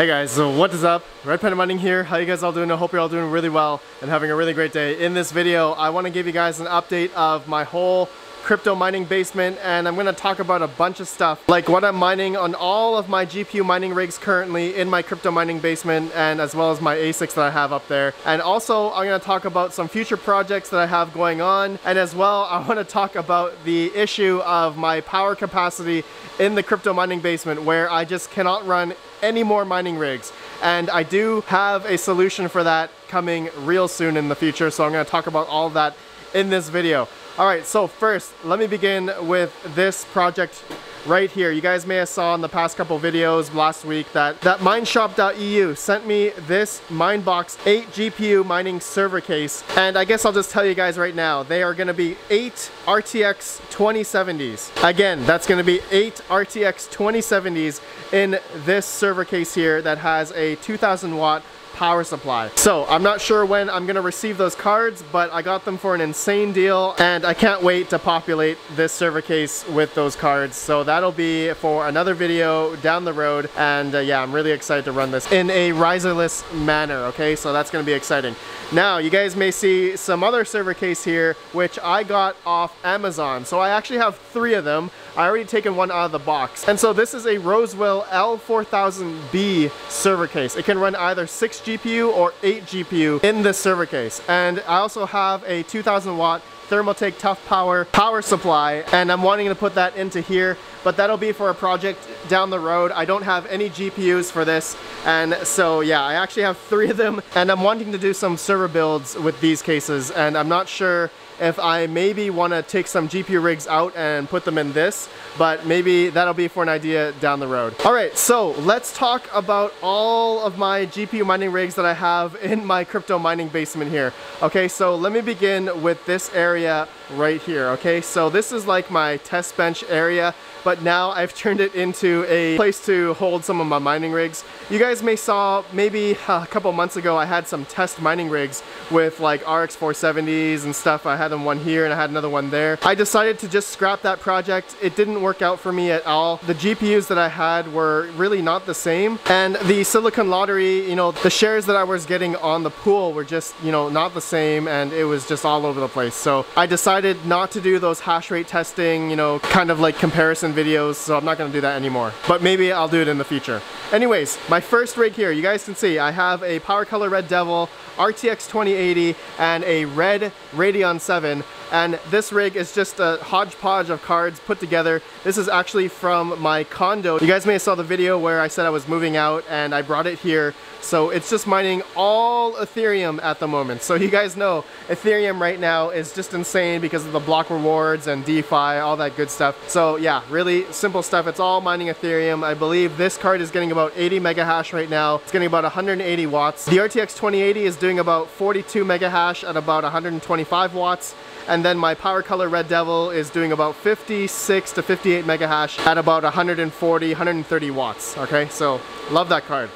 Hey guys, so what is up? Red Panda Mining here. How you guys all doing? I hope you're all doing really well and having a really great day. In this video, I want to give you guys an update of my whole crypto mining basement and I'm going to talk about a bunch of stuff like what I'm mining on all of my GPU mining rigs currently in my crypto mining basement and as well as my ASICs that I have up there. And also I'm going to talk about some future projects that I have going on and as well I want to talk about the issue of my power capacity in the crypto mining basement where I just cannot run any more mining rigs. And I do have a solution for that coming real soon in the future so I'm going to talk about all that in this video. Alright, so first, let me begin with this project right here. You guys may have saw in the past couple videos last week that, that mineshop.eu sent me this Minebox 8 GPU mining server case. And I guess I'll just tell you guys right now, they are gonna be eight RTX 2070s. Again, that's gonna be eight RTX 2070s in this server case here that has a 2000 watt power supply. So I'm not sure when I'm gonna receive those cards, but I got them for an insane deal and I can't wait to populate this server case with those cards. So that'll be for another video down the road. And uh, yeah, I'm really excited to run this in a riserless manner, okay? So that's gonna be exciting. Now, you guys may see some other server case here, which I got off Amazon. So I actually have three of them. I already taken one out of the box. And so this is a Rosewill L4000B server case. It can run either 6 GPU or 8 GPU in this server case. And I also have a 2000 watt Thermaltake Tough Power power supply and I'm wanting to put that into here but that'll be for a project down the road. I don't have any GPUs for this and so yeah I actually have three of them and I'm wanting to do some server builds with these cases and I'm not sure if I maybe want to take some GPU rigs out and put them in this, but maybe that'll be for an idea down the road. All right, so let's talk about all of my GPU mining rigs that I have in my crypto mining basement here. Okay, so let me begin with this area right here, okay? So this is like my test bench area but now I've turned it into a place to hold some of my mining rigs. You guys may saw maybe uh, a couple months ago I had some test mining rigs with like RX 470s and stuff. I had them one here and I had another one there. I decided to just scrap that project. It didn't work out for me at all. The GPUs that I had were really not the same and the Silicon Lottery, you know, the shares that I was getting on the pool were just, you know, not the same and it was just all over the place. So I decided not to do those hash rate testing, you know, kind of like comparison videos, so I'm not gonna do that anymore. But maybe I'll do it in the future. Anyways, my first rig here, you guys can see I have a Power Color Red Devil, RTX 2080, and a red Radeon 7 and this rig is just a hodgepodge of cards put together. This is actually from my condo. You guys may have saw the video where I said I was moving out and I brought it here. So it's just mining all Ethereum at the moment. So you guys know Ethereum right now is just insane because of the block rewards and DeFi, all that good stuff. So yeah, really simple stuff. It's all mining Ethereum. I believe this card is getting about 80 mega hash right now. It's getting about 180 watts. The RTX 2080 is doing about 42 mega hash at about 125 watts and then my Power Color Red Devil is doing about 56 to 58 mega hash at about 140, 130 watts, okay? So love that card.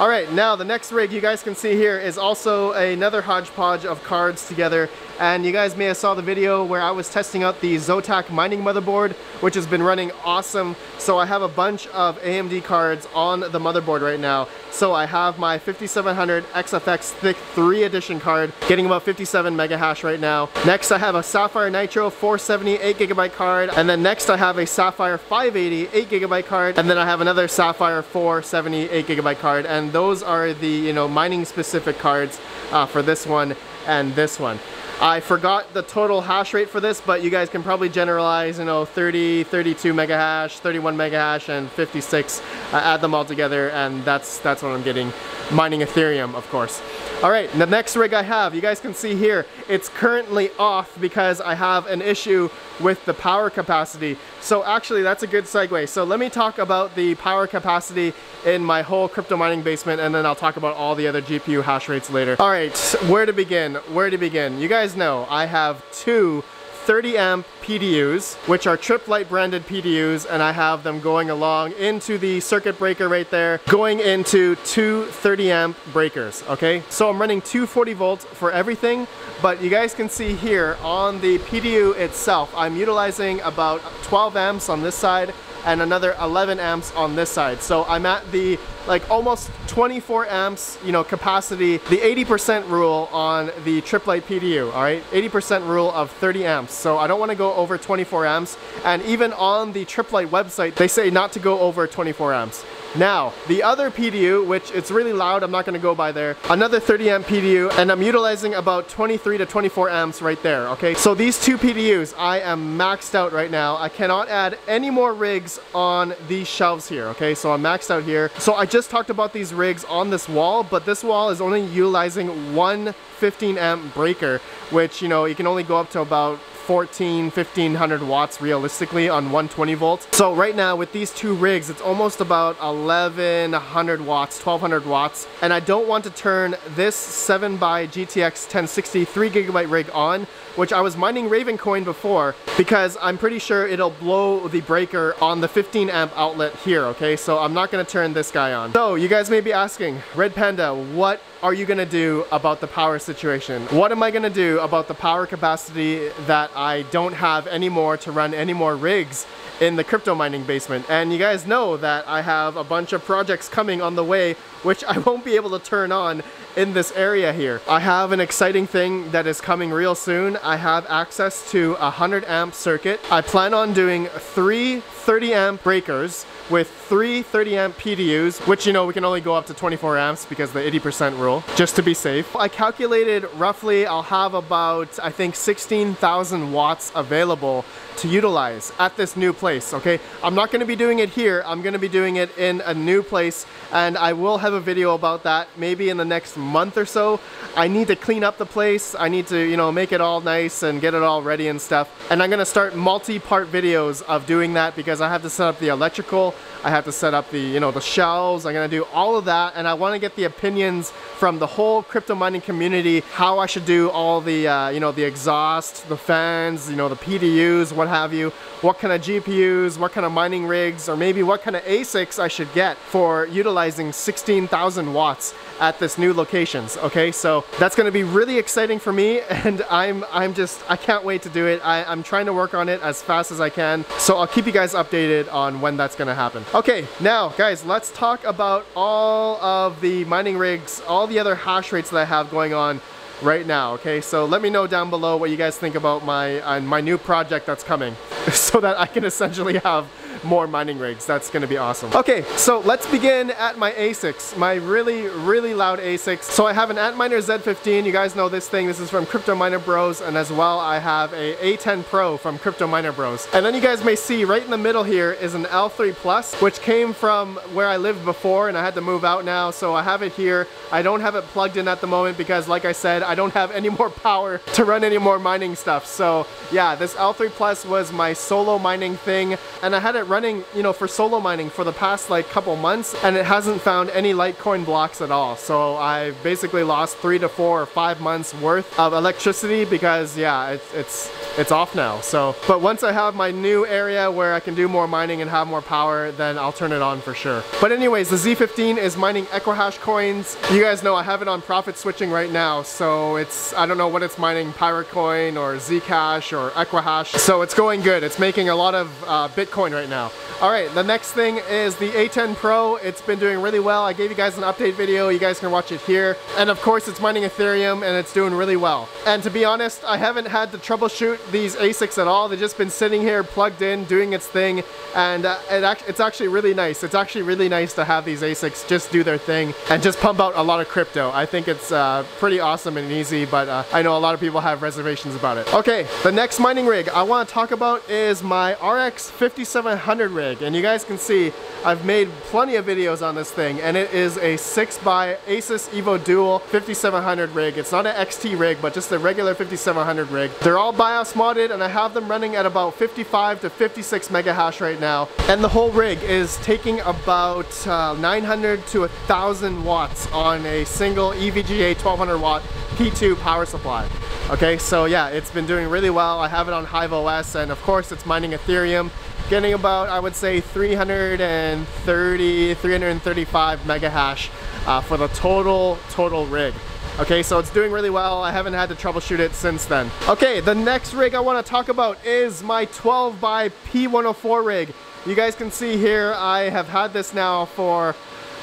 All right, now the next rig you guys can see here is also another hodgepodge of cards together. And you guys may have saw the video where I was testing out the Zotac mining motherboard which has been running awesome. So I have a bunch of AMD cards on the motherboard right now. So I have my 5700 XFX THICC 3 edition card getting about 57 mega hash right now. Next I have a Sapphire Nitro 470 8 gigabyte card. And then next I have a Sapphire 580 8 gigabyte card. And then I have another Sapphire 470 8 gigabyte card. And those are the you know mining specific cards uh, for this one and this one. I forgot the total hash rate for this, but you guys can probably generalize, you know, 30, 32 mega hash, 31 mega hash, and 56. Uh, add them all together, and that's that's what I'm getting. Mining Ethereum, of course. All right, the next rig I have, you guys can see here, it's currently off because I have an issue with the power capacity. So actually that's a good segue. So let me talk about the power capacity in my whole crypto mining basement and then I'll talk about all the other GPU hash rates later. All right, where to begin? Where to begin? You guys know I have two 30 amp PDUs, which are Tripp Lite branded PDUs, and I have them going along into the circuit breaker right there, going into two 30 amp breakers, okay? So I'm running 240 volts for everything, but you guys can see here on the PDU itself, I'm utilizing about 12 amps on this side and another 11 amps on this side. So I'm at the like almost 24 amps, you know, capacity, the 80% rule on the Tripp Lite PDU, all right? 80% rule of 30 amps. So I don't want to go over 24 amps. And even on the Tripp Lite website, they say not to go over 24 amps. Now, the other PDU, which it's really loud, I'm not gonna go by there, another 30 amp PDU, and I'm utilizing about 23 to 24 amps right there, okay? So these two PDUs, I am maxed out right now. I cannot add any more rigs on these shelves here, okay? So I'm maxed out here. So I just talked about these rigs on this wall, but this wall is only utilizing one 15 amp breaker, which, you know, you can only go up to about 14, 1500 watts realistically on 120 volts. So right now with these two rigs, it's almost about 1100 watts, 1200 watts. And I don't want to turn this 7 by GTX 1060 3 gigabyte rig on, which I was mining Ravencoin before because I'm pretty sure it'll blow the breaker on the 15 amp outlet here, okay? So I'm not gonna turn this guy on. So you guys may be asking, Red Panda, what are you gonna do about the power situation? What am I gonna do about the power capacity that I don't have anymore to run any more rigs in the crypto mining basement? And you guys know that I have a bunch of projects coming on the way which I won't be able to turn on in this area here. I have an exciting thing that is coming real soon. I have access to a 100 amp circuit. I plan on doing three 30 amp breakers with three 30 amp PDUs, which you know we can only go up to 24 amps because the 80% rule, just to be safe. I calculated roughly I'll have about, I think 16,000 watts available to utilize at this new place, okay? I'm not gonna be doing it here, I'm gonna be doing it in a new place and I will have a video about that maybe in the next month or so. I need to clean up the place, I need to, you know, make it all nice and get it all ready and stuff. And I'm gonna start multi-part videos of doing that because I have to set up the electrical, I have to set up the, you know, the shelves. I'm gonna do all of that and I wanna get the opinions from the whole crypto mining community, how I should do all the, uh, you know, the exhaust, the fans, you know, the PDUs, what have you, what kind of GPUs, what kind of mining rigs, or maybe what kind of ASICs I should get for utilizing 16,000 watts at this new locations okay? So that's going to be really exciting for me and I'm I'm just I can't wait to do it. I, I'm trying to work on it as fast as I can so I'll keep you guys updated on when that's gonna happen. Okay now guys let's talk about all of the mining rigs all the other hash rates that I have going on right now okay? So let me know down below what you guys think about my uh, my new project that's coming so that I can essentially have more mining rigs. That's gonna be awesome. Okay, so let's begin at my ASICs, my really, really loud ASICs. So I have an Antminer Z15. You guys know this thing. This is from Crypto Miner Bros. And as well, I have a A10 Pro from Crypto Miner Bros. And then you guys may see right in the middle here is an L3 Plus, which came from where I lived before and I had to move out now. So I have it here. I don't have it plugged in at the moment because like I said, I don't have any more power to run any more mining stuff. So yeah, this L3 Plus was my solo mining thing and I had it running, you know, for solo mining for the past like couple months and it hasn't found any Litecoin blocks at all. So I've basically lost three to four or five months worth of electricity because yeah, it's, it's, it's off now. So, but once I have my new area where I can do more mining and have more power, then I'll turn it on for sure. But anyways, the Z15 is mining Equihash coins. You guys know I have it on profit switching right now. So it's, I don't know what it's mining, Pirate Coin or Zcash or Equihash. So it's going good. It's making a lot of uh, Bitcoin right now. All right, the next thing is the A10 Pro. It's been doing really well. I gave you guys an update video. You guys can watch it here. And of course, it's mining Ethereum and it's doing really well. And to be honest, I haven't had to troubleshoot these ASICs at all. They've just been sitting here plugged in, doing its thing. And uh, it it's actually really nice. It's actually really nice to have these ASICs just do their thing and just pump out a lot of crypto. I think it's uh, pretty awesome and easy, but uh, I know a lot of people have reservations about it. Okay, the next mining rig I want to talk about is my RX 5700 rig rig. And you guys can see I've made plenty of videos on this thing and it is a 6x Asus Evo Dual 5700 rig. It's not an XT rig, but just a regular 5700 rig. They're all BIOS modded and I have them running at about 55 to 56 mega hash right now. And the whole rig is taking about uh, 900 to 1000 watts on a single EVGA 1200 watt P2 power supply. Okay, so yeah, it's been doing really well. I have it on Hive OS and of course it's mining Ethereum getting about, I would say, 330, 335 mega hash uh, for the total, total rig. Okay, so it's doing really well. I haven't had to troubleshoot it since then. Okay, the next rig I want to talk about is my 12 by P104 rig. You guys can see here, I have had this now for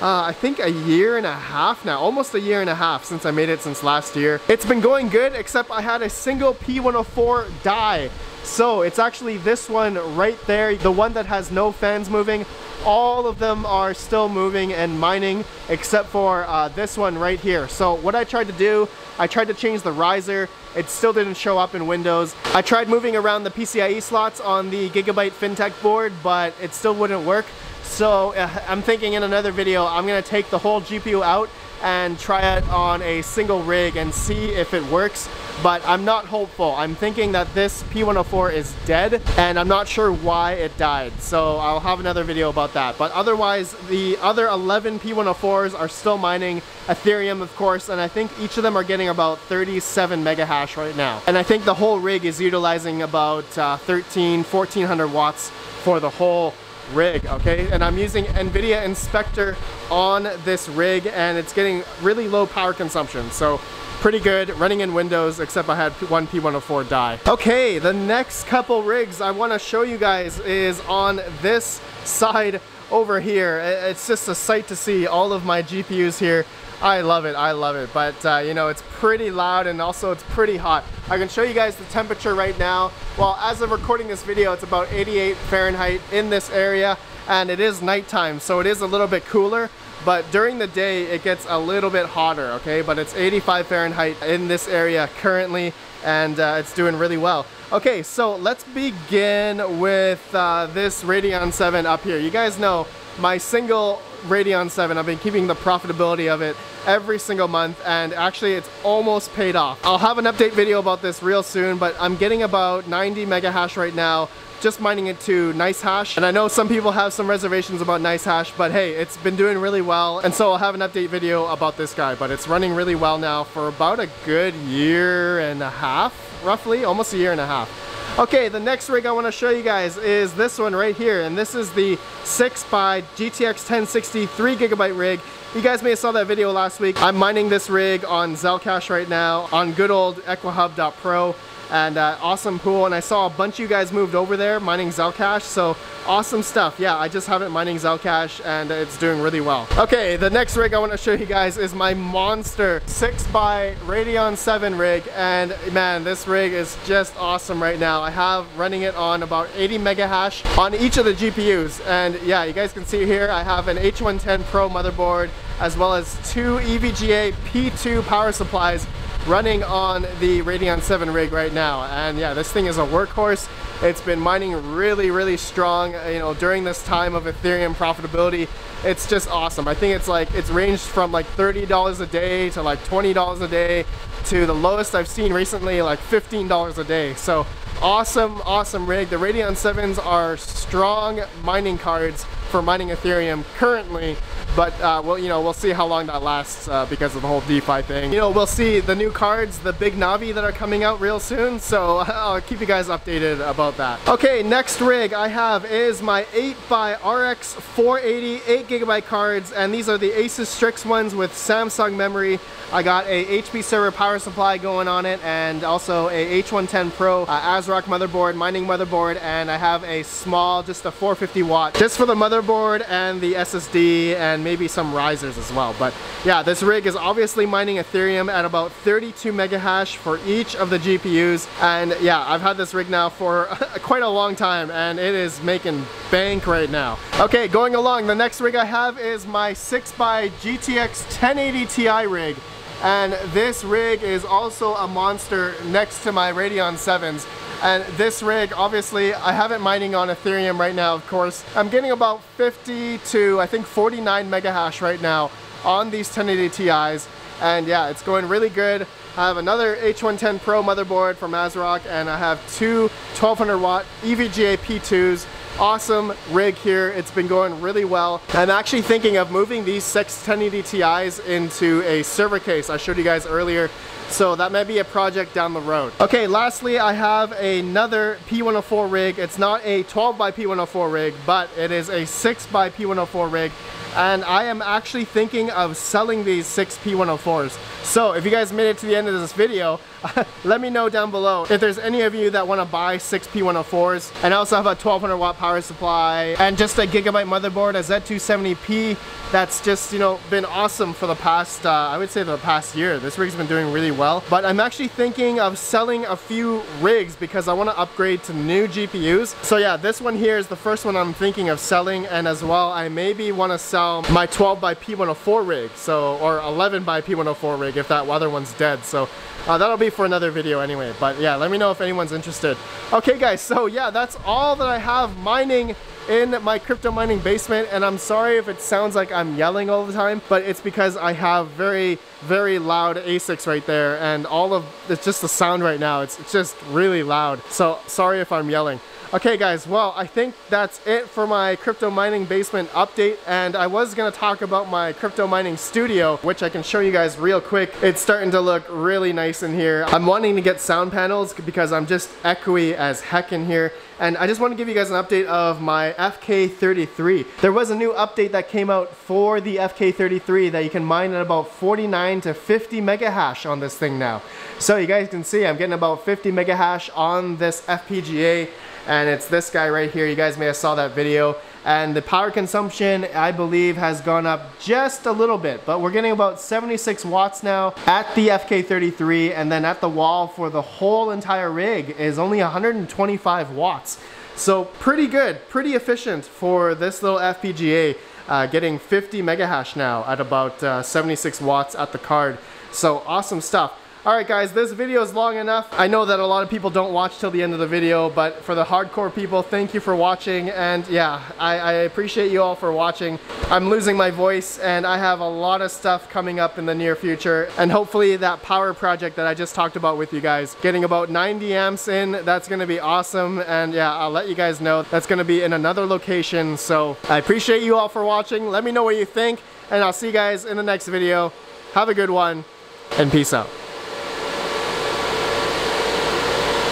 uh, I think a year and a half now, almost a year and a half since I made it since last year. It's been going good, except I had a single P104 die. So it's actually this one right there, the one that has no fans moving. All of them are still moving and mining, except for uh, this one right here. So what I tried to do, I tried to change the riser. It still didn't show up in Windows. I tried moving around the PCIe slots on the Gigabyte FinTech board, but it still wouldn't work. So uh, I'm thinking in another video, I'm gonna take the whole GPU out and try it on a single rig and see if it works. But I'm not hopeful. I'm thinking that this P104 is dead and I'm not sure why it died. So I'll have another video about that. But otherwise, the other 11 P104s are still mining Ethereum, of course, and I think each of them are getting about 37 mega hash right now. And I think the whole rig is utilizing about uh, 13, 1400 watts for the whole rig, okay? And I'm using NVIDIA Inspector on this rig and it's getting really low power consumption. So pretty good, running in Windows, except I had one P104 die. Okay, the next couple rigs I wanna show you guys is on this side over here. It's just a sight to see all of my GPUs here. I love it, I love it. But uh, you know, it's pretty loud and also it's pretty hot. I can show you guys the temperature right now. Well, as of recording this video, it's about 88 Fahrenheit in this area and it is nighttime, so it is a little bit cooler. But during the day, it gets a little bit hotter, okay? But it's 85 Fahrenheit in this area currently and uh, it's doing really well. Okay, so let's begin with uh, this Radeon 7 up here. You guys know my single Radeon 7, I've been keeping the profitability of it every single month and actually it's almost paid off. I'll have an update video about this real soon, but I'm getting about 90 mega hash right now just mining it to NiceHash. And I know some people have some reservations about NiceHash, but hey, it's been doing really well. And so I'll have an update video about this guy, but it's running really well now for about a good year and a half, roughly, almost a year and a half. Okay, the next rig I want to show you guys is this one right here, and this is the 6x GTX 1060 3 gigabyte rig. You guys may have saw that video last week. I'm mining this rig on Zelcash right now on good old Equihub.pro and uh, awesome pool. And I saw a bunch of you guys moved over there mining Zelcash, so awesome stuff. Yeah, I just have it mining Zelcash and it's doing really well. Okay, the next rig I want to show you guys is my monster 6x Radeon 7 rig. And man, this rig is just awesome right now. I have running it on about 80 mega hash on each of the GPUs. And yeah, you guys can see here, I have an H110 Pro motherboard as well as two EVGA P2 power supplies running on the Radeon 7 rig right now. And yeah, this thing is a workhorse. It's been mining really, really strong, you know, during this time of Ethereum profitability. It's just awesome. I think it's like, it's ranged from like $30 a day to like $20 a day to the lowest I've seen recently, like $15 a day. So awesome, awesome rig. The Radeon 7s are strong mining cards for mining Ethereum currently but uh, we'll, you know, we'll see how long that lasts uh, because of the whole DeFi thing. You know, we'll see the new cards, the big Navi that are coming out real soon. So I'll keep you guys updated about that. Okay, next rig I have is my 8x RX 480 8 gigabyte cards. And these are the Asus Strix ones with Samsung memory. I got a HP server power supply going on it and also a H110 Pro uh, ASRock motherboard, mining motherboard, and I have a small, just a 450 watt, just for the motherboard and the SSD and maybe some risers as well. But yeah, this rig is obviously mining Ethereum at about 32 mega hash for each of the GPUs. And yeah, I've had this rig now for quite a long time and it is making bank right now. Okay, going along, the next rig I have is my 6x GTX 1080 Ti rig. And this rig is also a monster next to my Radeon 7s. And this rig, obviously, I have it mining on Ethereum right now, of course. I'm getting about 50 to, I think, 49 mega hash right now on these 1080 Ti's. And yeah, it's going really good. I have another H110 Pro motherboard from ASRock, and I have two 1200 watt EVGA P2s awesome rig here. It's been going really well. I'm actually thinking of moving these six 1080 Ti's into a server case I showed you guys earlier so that may be a project down the road. Okay, lastly, I have another P104 rig. It's not a 12 by P104 rig, but it is a 6 by P104 rig. And I am actually thinking of selling these six P104s. So if you guys made it to the end of this video, let me know down below if there's any of you that want to buy six P104s. And I also have a 1200 watt power supply and just a gigabyte motherboard, a Z270P that's just, you know, been awesome for the past, uh, I would say the past year. This rig's been doing really well. But I'm actually thinking of selling a few rigs because I want to upgrade to new GPUs. So yeah, this one here is the first one I'm thinking of selling. And as well, I maybe want to sell my 12 by P104 rig. So, or 11 by P104 rig if that other one's dead. So uh, that'll be for another video anyway. But yeah, let me know if anyone's interested. Okay guys, so yeah, that's all that I have mining in my crypto mining basement and I'm sorry if it sounds like I'm yelling all the time but it's because I have very very loud ASICs right there and all of it's just the sound right now it's, it's just really loud so sorry if I'm yelling Okay guys, well I think that's it for my crypto mining basement update and I was gonna talk about my crypto mining studio which I can show you guys real quick. It's starting to look really nice in here. I'm wanting to get sound panels because I'm just echoey as heck in here and I just want to give you guys an update of my FK33. There was a new update that came out for the FK33 that you can mine at about 49 to 50 mega hash on this thing now. So you guys can see I'm getting about 50 mega hash on this FPGA and it's this guy right here. You guys may have saw that video. And the power consumption, I believe, has gone up just a little bit, but we're getting about 76 watts now at the FK33, and then at the wall for the whole entire rig is only 125 watts. So pretty good, pretty efficient for this little FPGA, uh, getting 50 megahash now at about uh, 76 watts at the card. So awesome stuff. Alright guys, this video is long enough. I know that a lot of people don't watch till the end of the video, but for the hardcore people, thank you for watching. And yeah, I, I, appreciate you all for watching. I'm losing my voice and I have a lot of stuff coming up in the near future. And hopefully that power project that I just talked about with you guys, getting about 90 amps in, that's gonna be awesome. And yeah, I'll let you guys know that's gonna be in another location. So I appreciate you all for watching. Let me know what you think and I'll see you guys in the next video. Have a good one and peace out.